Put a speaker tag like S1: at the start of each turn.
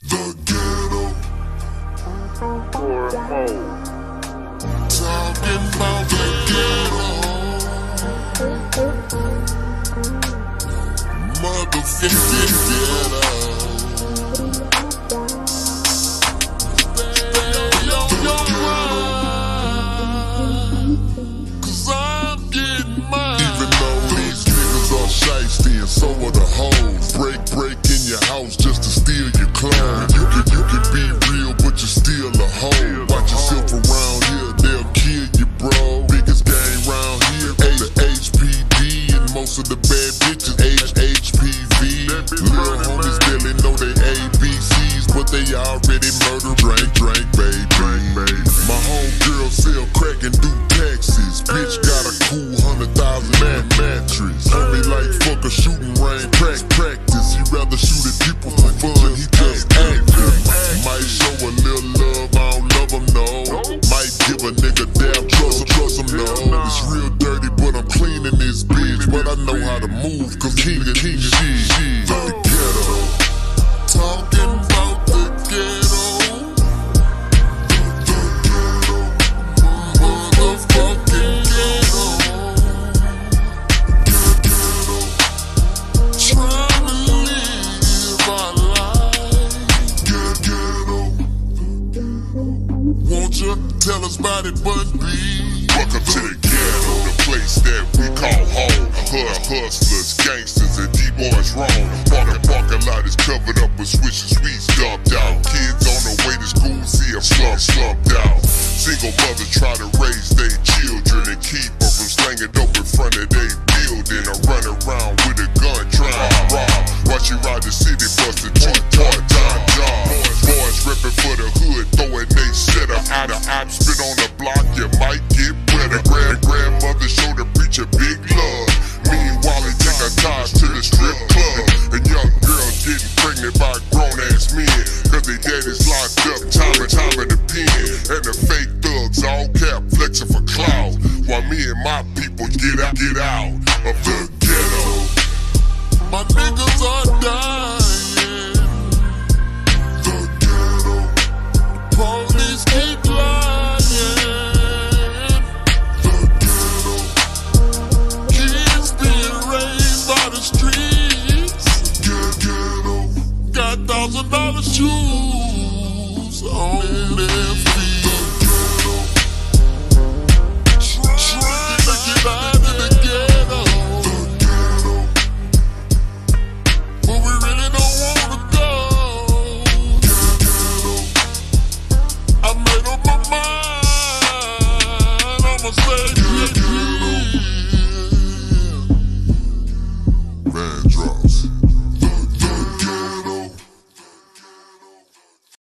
S1: The ghetto. Or Talking about the ghetto. Motherfucking ghetto. clown. You can, you can be real, but you're still up, tell us about it, but be.
S2: Welcome to the ghetto, the place that we call home. Hood hustlers, gangsters, and D-boys roam. Parking, parking lot is covered up with switches, we dumped out. Kids on the way to school, see a slump, slumped out. Single mothers try to raise their children and keep them from slanging dope in front of their building or run around with a gun ass men, cause they daddy's locked up time and time in the pen. And the fake thugs all cap flexing for clout. while me and my people get out, get out of the ghetto.
S1: My niggas are Jose.